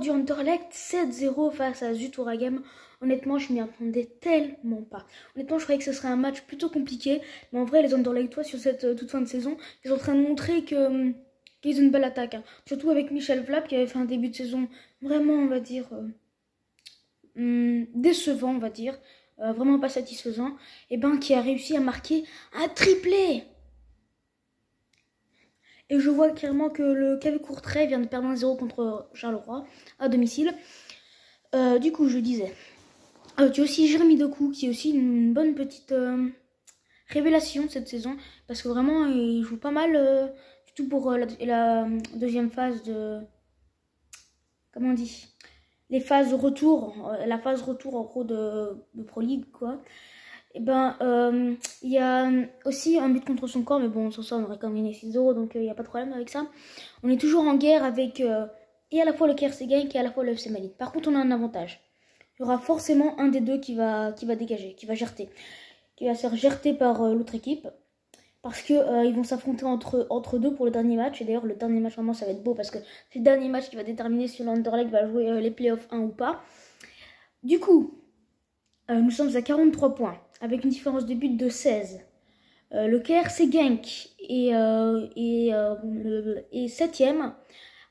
du Anderlecht 7-0 face à Zuturagem. Honnêtement, je m'y attendais tellement pas. Honnêtement, je croyais que ce serait un match plutôt compliqué. Mais en vrai, les Anderlechtois, sur cette euh, toute fin de saison, ils sont en train de montrer que hum, qu'ils ont une belle attaque. hein. Surtout avec Michel Vlap qui avait fait un début de saison vraiment, on va dire, euh, hum, décevant, on va dire. euh, vraiment pas satisfaisant. Et ben, qui a réussi à marquer un triplé. Et je vois clairement que le KV Courtrai vient de perdre 1-0 contre Charleroi à domicile. Euh, du coup, je disais. Euh, tu as aussi Jérémy Doku qui est aussi une bonne petite euh, révélation cette saison. Parce que vraiment, il joue pas mal. surtout pour la, deuxième phase de. Comment on dit Les phases retour. la phase retour en gros de, de Pro League quoi. Et ben, euh, il y a aussi un but contre son corps, mais bon, sans ça, on aurait quand même gagné 6-0, donc il n'y a pas de problème avec ça. On est toujours en guerre avec euh, et à la fois le KRC et à la fois le FC. Par contre, on a un avantage. Il y aura forcément un des deux qui va, qui va dégager, qui va gerter, qui va se faire gerter par euh, l'autre équipe. Parce que euh, ils vont s'affronter entre, entre deux pour le dernier match. Et d'ailleurs, le dernier match, vraiment, ça va être beau parce que c'est le dernier match qui va déterminer si l'Underleg va jouer euh, les playoffs 1 ou pas. Du coup, euh, nous sommes à 43 points, avec une différence de but de 16. Euh, le KRC Genk est, euh, est, euh, le- est 7ème,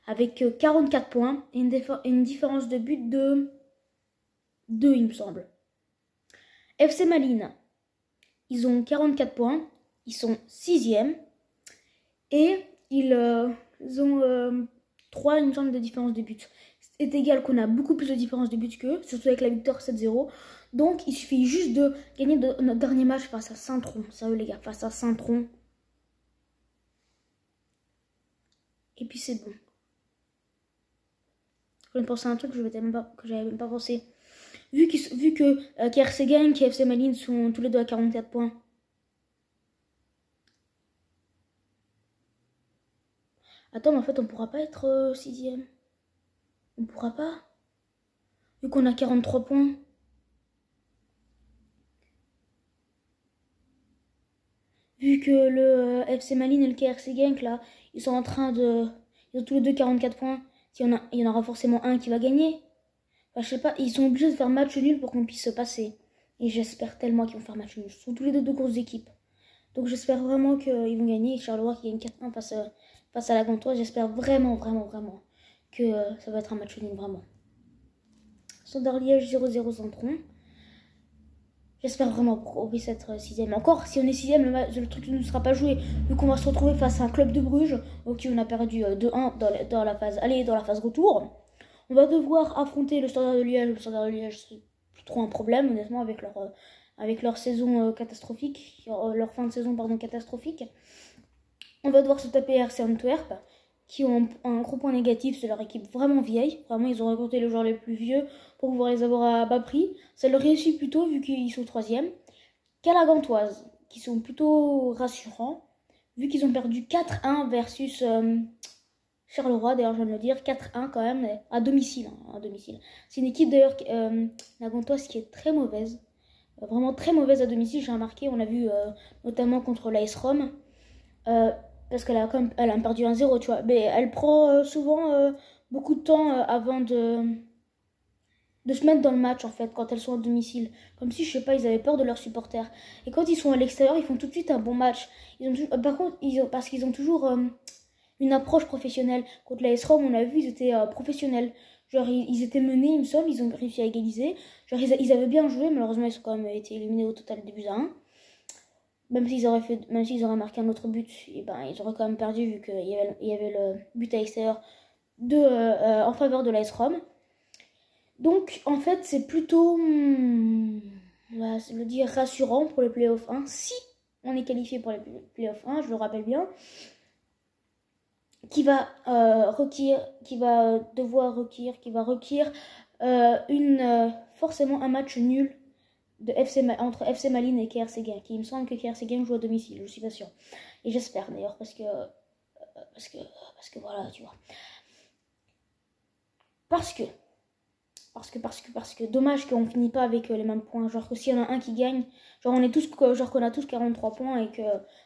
avec euh, 44 points, et une, une différence de but de 2, il me semble. FC Malines, ils ont 44 points, ils sont 6ème, et ils, euh, ont 3, il me semble, de différence de but. C'est égal qu'on a beaucoup plus de différence de but qu'eux, surtout avec la victoire 7-0. Donc, il suffit juste de gagner notre dernier match face à Saint-Tron. Sérieux, les gars, face à Saint-Tron. Et puis, c'est bon. Je viens de penser à un truc que je même j'avais même pas pensé. Vu, vu que euh, KRC Gang et FC Malines sont tous les deux à 44 points. Attends, mais en fait, on pourra pas être euh, sixième. On pourra pas. Vu qu'on a 43 points. Vu que le euh, FC Malines et le KRC Genk, là, ils sont en train de... Ils ont tous les deux 44 points. S'il y en a, il y en aura forcément un qui va gagner. Enfin, je sais pas, ils sont obligés de faire match nul pour qu'on puisse se passer. Et j'espère tellement qu'ils vont faire match nul. Ce sont tous les deux de grosses équipes. Donc j'espère vraiment qu'ils vont gagner. Et Charleroi qui gagne 4-1 face face à la Gantoise. J'espère vraiment, vraiment, vraiment que euh, ça va être un match nul, vraiment. Standard Liège 0-0 Centron. J'espère vraiment puisse être sixième. Encore, si on est sixième, le, le truc ne sera pas joué. Vu qu'on va se retrouver face à un club de Bruges, ok, on a perdu euh, 2-1 dans, la- dans la phase aller dans la phase retour. On va devoir affronter le Standard de Liège. Le Standard de Liège, c'est plus trop un problème, honnêtement, avec leur, euh, saison euh, catastrophique, leur fin de saison, pardon, catastrophique. On va devoir se taper RC Antwerp, qui ont un, gros point négatif, c'est leur équipe vraiment vieille. Vraiment, ils ont recruté les joueurs les plus vieux pour pouvoir les avoir à bas prix. Ça leur réussit plutôt, vu qu'ils sont troisième. Qu'à la Gantoise, qui sont plutôt rassurants, vu qu'ils ont perdu 4-1 versus euh, Charleroi, d'ailleurs, je viens de le dire, 4-1 quand même, à domicile. hein, domicile. C'est une équipe d'ailleurs, euh, la Gantoise, qui est très mauvaise. Vraiment très mauvaise à domicile, j'ai remarqué. On l'a vu euh, notamment contre l'AS Rome. Parce qu'elle a, quand elle a perdu 1-0, tu vois. Mais elle prend euh, souvent euh, beaucoup de temps euh, avant de, de se mettre dans le match, en fait, quand elles sont à domicile. Comme si, je sais pas, ils avaient peur de leurs supporters. Et quand ils sont à l'extérieur, ils font tout de suite un bon match. Ils ont, par contre, ils ont, parce qu'ils ont toujours une approche professionnelle. Contre la S-ROM, on a vu, ils étaient professionnels. Genre, ils, étaient menés, il me semble, ils ont réussi à égaliser. Genre, ils avaient bien joué, malheureusement, ils ont quand même été éliminés au total des buts à 1. Même s'ils auraient, fait, même auraient marqué un autre but, et ben, ils auraient quand même perdu vu qu'il y avait, le but à l'extérieur de, euh, euh, en faveur de l'AS Rome. Donc, en fait, c'est plutôt, hmm, on va le dire, rassurant pour les playoffs 1. Si on est qualifié pour les playoffs 1, je le rappelle bien, qui va euh, requérir, qui va devoir requérir, qui va requérir euh, une, euh, forcément un match nul de FC, entre FC Malines et KRC Genk. Il me semble que KRC Genk joue à domicile, je suis pas sûre. Et j'espère d'ailleurs, parce que, euh, parce que, parce que voilà, tu vois. Parce que Parce que, parce que, parce que, dommage qu'on finit pas avec euh, les mêmes points. Genre que s'il y en a un qui gagne, genre on est tous, genre qu'on a tous 43 points et que,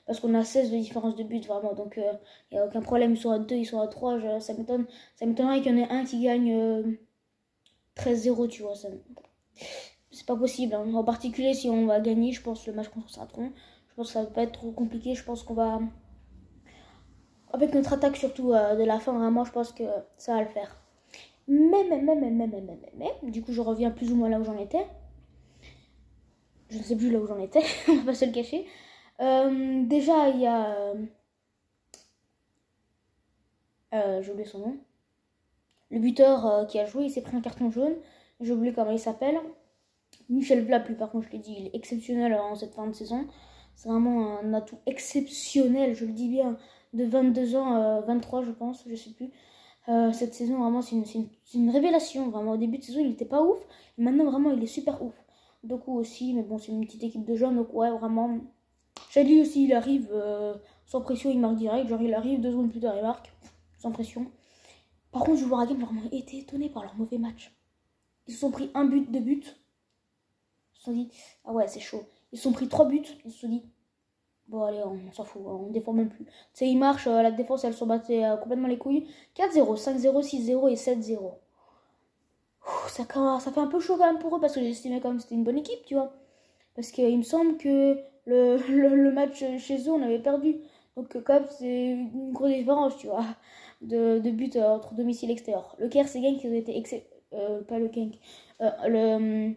parce qu'on a 16 de différence de but vraiment. Donc, il euh, n'y a aucun problème. Ils sont à 2, ils sont à 3. ça m'étonne, ça m'étonnerait qu'il y en ait un qui gagne 13-0, tu vois. C'est pas possible. Hein. En particulier, si on va gagner, je pense, le match contre Satron, je pense que ça va pas être trop compliqué. Je pense qu'on va. Avec notre attaque, surtout de la fin, vraiment, je pense que ça va le faire. Mais, mais, mais, mais, mais, mais, mais, mais, du coup, je reviens plus ou moins là où j'en étais. Je ne sais plus là où j'en étais, on va pas se le cacher. Euh, déjà, il y a. Euh, J'ai oublié son nom. Le buteur euh, qui a joué, il s'est pris un carton jaune. J'ai oublié comment il s'appelle. Michel lui, par contre, je l'ai dit, il est exceptionnel en cette fin de saison. C'est vraiment un atout exceptionnel, je le dis bien, de 22 ans, 23, je pense, je sais plus. Euh, cette saison, vraiment, c'est une, une, révélation. Vraiment, au début de saison, il n'était pas ouf. Maintenant, vraiment, il est super ouf. Doku aussi, mais bon, c'est une petite équipe de jeunes. Donc, ouais, vraiment. Shadi aussi, il arrive euh, sans pression, il marque direct. Genre, il arrive deux secondes plus tard, il marque sans pression. Par contre, je vois Game, vraiment été étonné par leur mauvais match. Ils se sont pris un but, deux buts. Ils se dit, ah ouais, c'est chaud. Ils se sont pris trois buts. Ils se sont dit, Bon, allez, on, s'en fout, on défend même plus. Tu sais, il marche, euh, la défense, elle s'en battait euh, complètement les couilles. 4-0, 5-0, 6-0 et 7-0. Ça, fait un peu chaud quand même pour eux parce que j'estimais quand même que c'était une bonne équipe, tu vois. Parce qu'il me semble que le, match chez eux, on avait perdu. Donc, quand même, c'est une grosse différence, tu vois, de, de but euh, entre domicile et extérieur. Le Caire, c'est qui ont été euh, pas le Genk. le,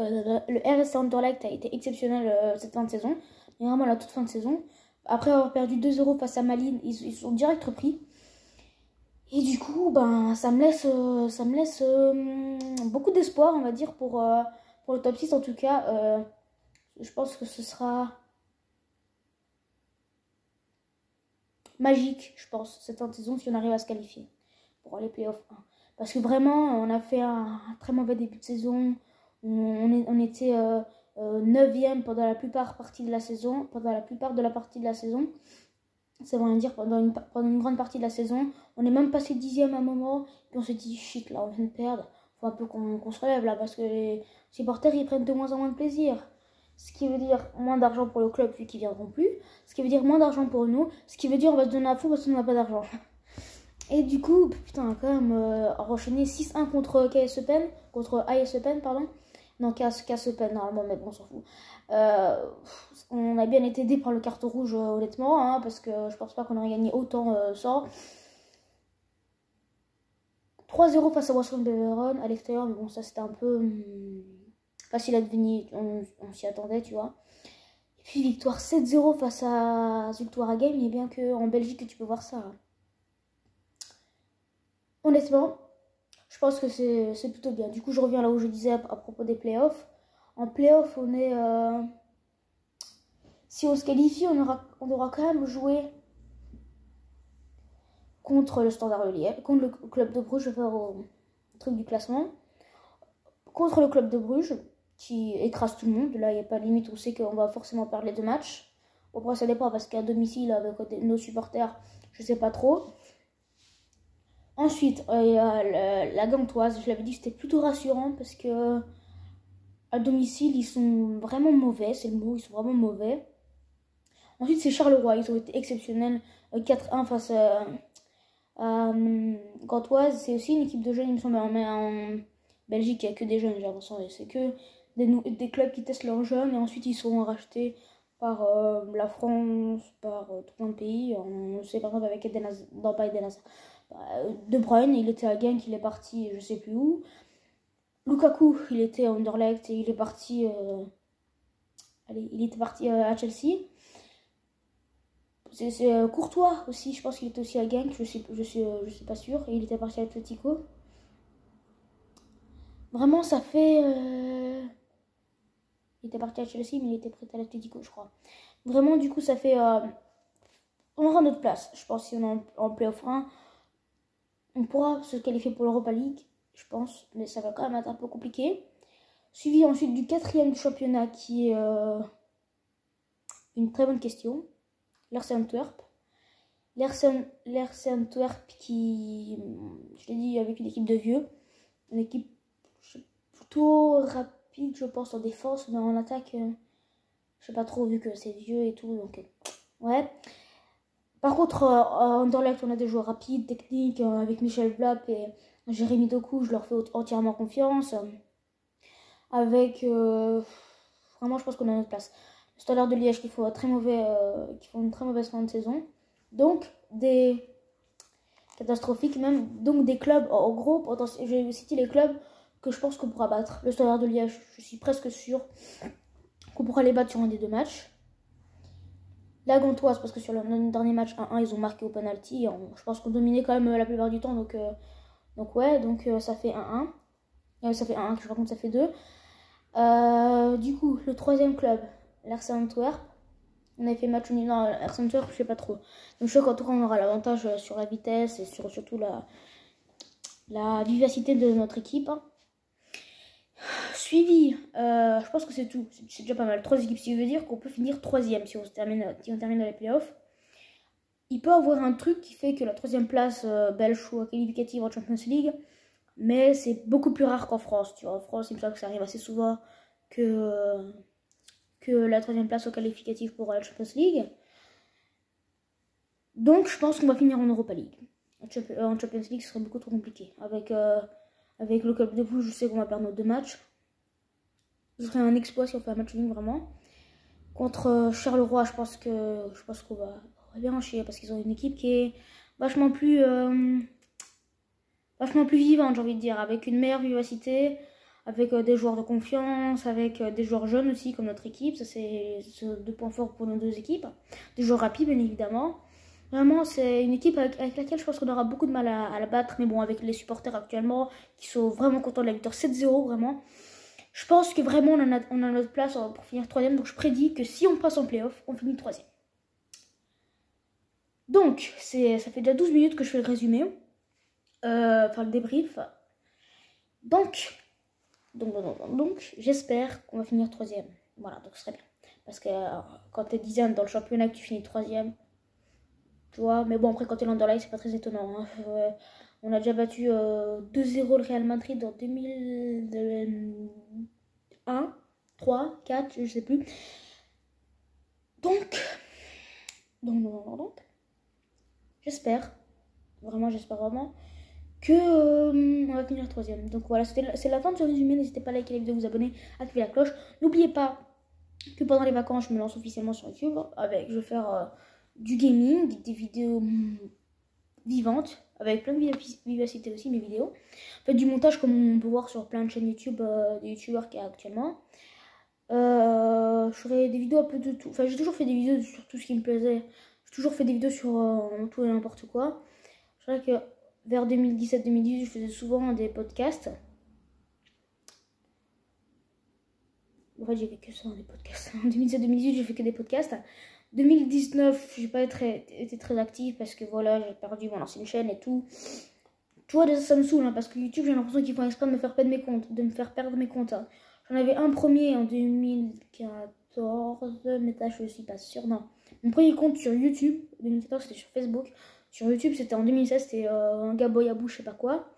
le RS Anderlecht a été exceptionnel cette fin de saison vraiment à la toute fin de saison. Après avoir perdu 2-0 face à Malines, ils, ils, sont direct repris. Et du coup, ben, ça me laisse, euh, ça me laisse euh, beaucoup d'espoir, on va dire, pour, euh, pour le top 6. En tout cas, je pense que ce sera magique, je pense, cette fin de saison, si on arrive à se qualifier pour les playoffs 1. Parce que vraiment, on a fait un, très mauvais début de saison. On, était 9e euh, pendant la plupart partie de la saison, pendant la plupart de la partie de la saison. Ça veut rien dire pendant une, grande partie de la saison. On est même passé dixième à un moment, puis on s'est dit shit là on vient de perdre. Faut un peu qu'on se relève là parce que les supporters ils prennent de moins en moins de plaisir. Ce qui veut dire moins d'argent pour le club vu qu'ils viendront plus. Ce qui veut dire moins d'argent pour nous. Ce qui veut dire on va se donner à fond parce qu'on n'a pas d'argent. Et du coup, putain, quand même euh, enchaîné 6-1 contre KS Pen, contre AS Pen, pardon. Non, casse, casse peine normalement, mais bon, on s'en fout. Euh, on a bien été aidé par le carton rouge, euh, honnêtement, hein, parce que je pense pas qu'on aurait gagné autant euh, sans. 3-0 face à Wasson Beveron à l'extérieur, mais bon, ça c'était un peu hmm, facile à devenir, on, s'y attendait, tu vois. Et puis victoire 7-0 face à Zultoire Game, et bien qu'en Belgique tu peux voir ça. Hein. Honnêtement, je pense que c'est plutôt bien. Du coup, je reviens là où je disais à, propos des playoffs. En playoffs, on est. Euh, si on se qualifie, on aura, on aura quand même joué contre le Standard Liège, contre le club de Bruges, je vais faire au truc du classement. Contre le club de Bruges, qui écrase tout le monde. Là, il n'y a pas de limite, on sait qu'on va forcément perdre les deux matchs. Après, ça dépend parce qu'à domicile, avec nos supporters, je sais pas trop. Ensuite, euh, la Gantoise, je l'avais dit, c'était plutôt rassurant parce que à domicile, ils sont vraiment mauvais, c'est le mot, ils sont vraiment mauvais. Ensuite, c'est Charleroi, ils ont été exceptionnels. 4-1 euh, face à, euh, Gantoise. C'est aussi une équipe de jeunes, il me semble, mais en Belgique, il n'y a que des jeunes, j'ai l'impression. C'est que des, clubs qui testent leurs jeunes et ensuite ils seront rachetés par la France, par tout de pays. On sait par exemple avec Eden Hazard, non pas Eden Hazard, de Bruyne, il était à Genk, il est parti je sais plus où. Lukaku, il était à Underlect et il est parti. Euh, allez, il était parti euh, à Chelsea. C'est euh, Courtois aussi, je pense qu'il était aussi à Genk, je suis, je suis, je pas sûr. Et il était parti à Atletico. Vraiment, ça fait. Il était parti à Chelsea, mais il était prêt à l'Atletico, je crois. Vraiment, du coup, ça fait. On aura notre place, je pense, si on en, en playoff 1 on pourra se qualifier pour l'Europa League, je pense, mais ça va quand même être un peu compliqué. Suivi ensuite du quatrième championnat qui est euh, une très bonne question, l'RC Antwerp. L'RC Antwerp qui, je l'ai dit, avec une équipe de vieux. une équipe plutôt rapide, je pense, en défense, mais en attaque, euh, je sais pas trop, vu que c'est vieux et tout, donc ouais. Par contre, en Anderlecht, on a des joueurs rapides, techniques, avec Michel Blap et Jérémy Doku, je leur fais entièrement confiance. Avec. vraiment, je pense qu'on a notre place. Le Stade de Liège qui, font très mauvais, font une très mauvaise fin de saison. Donc, des catastrophiques, même donc des clubs, en gros, je vais citer les clubs que je pense qu'on pourra battre. Le Standard de Liège, je suis presque sûr qu'on pourra les battre sur un des deux matchs. La Gantoise, parce que sur le dernier match 1-1, ils ont marqué au penalty. Je pense qu'on dominait quand même euh, la plupart du temps, donc, euh, donc ouais, donc euh, ça fait 1-1. ça fait 1-1, je raconte, ça fait 2. du coup, le troisième club, l'Arsenal Antwerp. On avait fait match nul dans Air Center, je sais pas trop. Donc je sais qu'en tout cas on aura l'avantage sur la vitesse et sur surtout la, la vivacité de notre équipe. Suivi, euh, je pense que c'est tout. C'est déjà pas mal. Trois équipes, ce qui veut dire qu'on peut finir troisième si on, termine, si on termine les playoffs. Il peut avoir un truc qui fait que la troisième place euh, belge soit qualificative en Champions League, mais c'est beaucoup plus rare qu'en France. Tu vois, en France, il me semble que ça arrive assez souvent que que la troisième place au qualificatif pour la Champions League. Donc je pense qu'on va finir en Europa League. En Champions League, ce serait beaucoup trop compliqué. Avec, euh, avec le club de Bruges, je sais qu'on va perdre nos deux matchs. Ce serait un exploit si on fait un match ligne vraiment. Contre euh, Charleroi, je pense que je pense qu'on va, bien en chier parce qu'ils ont une équipe qui est vachement plus euh, vachement plus vivante, j'ai envie de dire, avec une meilleure vivacité, avec euh, des joueurs de confiance, avec des joueurs jeunes aussi, comme notre équipe. Ça, c'est deux points forts pour nos deux équipes. Des joueurs rapides, bien évidemment. Vraiment, c'est une équipe avec, laquelle je pense qu'on aura beaucoup de mal à, la battre. Mais bon, avec les supporters actuellement, qui sont vraiment contents de la victoire 7-0, vraiment. Je pense que vraiment, on a, notre place pour finir troisième. Donc, je prédis que si on passe en playoff, on finit troisième. Donc, ça fait déjà 12 minutes que je fais le résumé. Euh, enfin, le débrief. Donc, donc, donc, donc j'espère qu'on va finir troisième. Voilà, donc ce serait bien. Parce que euh, quand tu es dixième dans le championnat que tu finis troisième, tu vois, mais bon, après quand tu es l'Underlight, c'est pas très étonnant. Hein. On a déjà battu 2-0 euh, le Real Madrid en 2001, 3, 4, je sais plus. Donc, j'espère, vraiment, j'espère vraiment que euh, on va finir troisième. Donc voilà, c'est la fin de ce résumé. N'hésitez pas à liker la vidéo, vous abonner, activer la cloche. N'oubliez pas que pendant les vacances, je me lance officiellement sur YouTube. Avec, je vais faire euh, du gaming, des vidéos mm, vivantes, avec plein de vivacité aussi, mes vidéos. En fait, du montage comme on peut voir sur plein de chaînes YouTube, euh, des youtubeurs qu'il y a actuellement. je ferai des vidéos un peu de tout. Enfin, j'ai toujours fait des vidéos sur tout ce qui me plaisait. J'ai toujours fait des vidéos sur tout et n'importe quoi. Je vrai que vers 2017-2018, je faisais souvent des podcasts. En fait, j'ai fait que ça des podcasts. En 2017-2018, j'ai fait que des podcasts. 2019, j'ai pas été, été très active parce que voilà, j'ai perdu mon ancienne chaîne et tout. Ça me saoule hein, parce que YouTube, j'ai l'impression qu'ils font exprès de me faire perdre mes comptes. De me faire perdre mes comptes. Hein. J'en avais un premier en 2014, mais là, je suis pas sûre. Non. Mon premier compte sur YouTube, 2014, c'était sur Facebook. Sur YouTube, c'était en 2016, c'était euh, un gars boyabou, je sais pas quoi.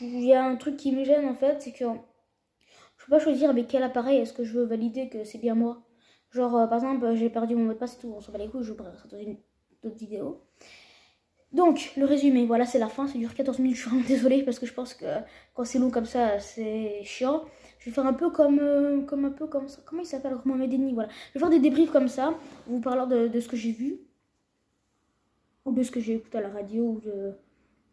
Il y a un truc qui me gêne en fait, c'est que peux pas choisir avec quel appareil est-ce que je veux valider que c'est bien moi. Genre, euh, par exemple, j'ai perdu mon mot de passe et tout, on s'en bat les couilles, je vous dans une autre vidéo. Donc, le résumé, voilà, c'est la fin, ça dure 14 minutes, je suis vraiment désolée parce que je pense que quand c'est long comme ça, c'est chiant. Je vais faire un peu comme, euh, comme un peu comme ça. Comment il s'appelle Mohamed Eni, voilà. Je vais faire des débriefs comme ça, vous parlant de, ce que j'ai vu. Ou de ce que j'ai écouté à la radio,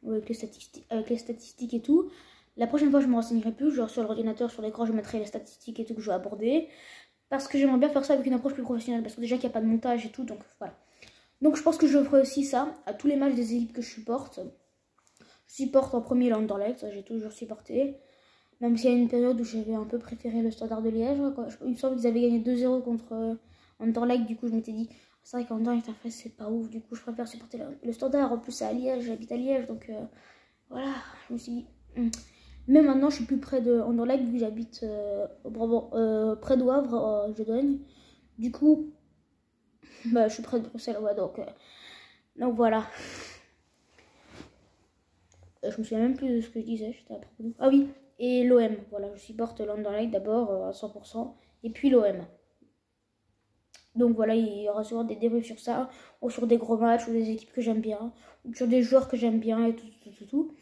ou, avec les statistiques et tout. La prochaine fois, je me renseignerai plus. Genre sur l'ordinateur, sur l'écran, je mettrai les statistiques et tout que je vais aborder. Parce que j'aimerais bien faire ça avec une approche plus professionnelle. Parce que déjà qu'il n'y a pas de montage et tout, donc voilà. Donc je pense que je ferai aussi ça à tous les matchs des équipes que je supporte. Je supporte en premier l'Anderlecht, ça j'ai toujours supporté. Même s'il y a une période où j'avais un peu préféré le Standard de Liège. Il me semble qu'ils avaient gagné 2-0 contre euh, Anderlecht. Du coup, je m'étais dit, c'est vrai qu'Anderlecht, en fait, c'est pas ouf. Du coup, je préfère supporter le, Standard. En plus, c'est à Liège, j'habite à Liège. Donc euh, voilà, je me suis dit. Hmm. Mais maintenant, je suis plus près de Anderlecht, vu que j'habite euh, euh, près de Wavre, je donne. Du coup, bah, je suis près de Bruxelles, donc, donc voilà. Euh, je me souviens même plus de ce que je disais. À propos de... Ah oui, et l'OM. Voilà, je supporte l'Underlight d'abord euh, à 100%. Et puis l'OM. Donc voilà, il y aura souvent des débriefs sur ça, ou sur des gros matchs, ou des équipes que j'aime bien, ou sur des joueurs que j'aime bien, et tout, tout, tout, tout.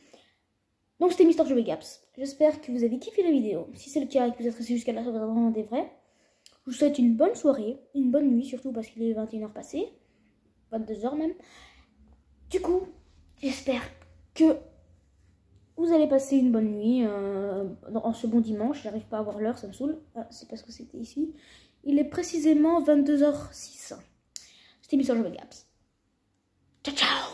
Donc c'était Mister Jouer Gaps. J'espère que vous avez kiffé la vidéo. Si c'est le cas et que vous êtes resté jusqu'à la fin, vraiment des vrais. Je vous souhaite une bonne soirée, une bonne nuit, surtout parce qu'il est 21h passé, 22h même. Du coup, j'espère que vous allez passer une bonne nuit euh, en ce bon dimanche. J'arrive pas à voir l'heure, ça me saoule. Ah, c'est parce que c'était ici. Il est précisément 22h06. C'était Mister Gaps. Ciao, ciao